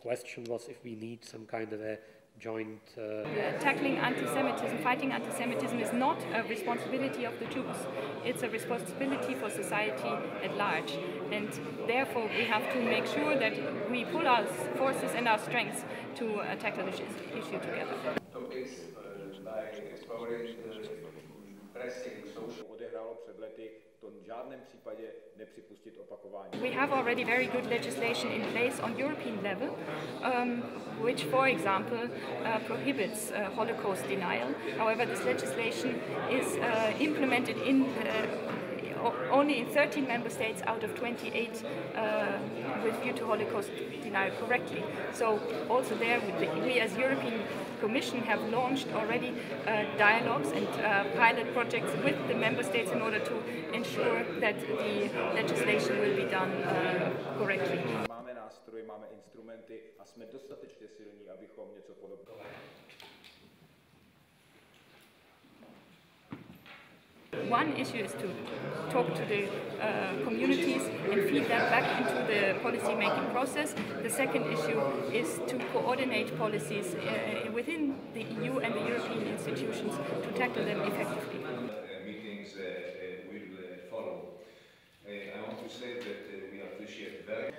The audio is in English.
question was if we need some kind of a joint. Uh, tackling anti-Semitism, fighting anti-Semitism is not a responsibility of the Jews. It's a responsibility for society at large, and therefore we have to make sure that we pull our forces and our strengths to uh, tackle this issue together. Před lety, to v žádném případě nepřipustit opakování. We have already very good legislation in place on European level, um, which, for example, uh, prohibits uh, Holocaust denial. However, this legislation is uh, implemented in only in 13 member states out of 28 uh, with view to Holocaust denial correctly. So also there, we as European Commission have launched already uh, dialogues and uh, pilot projects with the member states in order to ensure that the legislation will be done uh, correctly. Máme instrumenty a jsme dostatečně silní, abychom něco podobného. One issue is to talk to the uh, communities and feed that back into the policy making process. The second issue is to coordinate policies uh, within the EU and the European institutions to tackle them effectively. meetings uh, uh, will uh, follow. I want to say that we appreciate very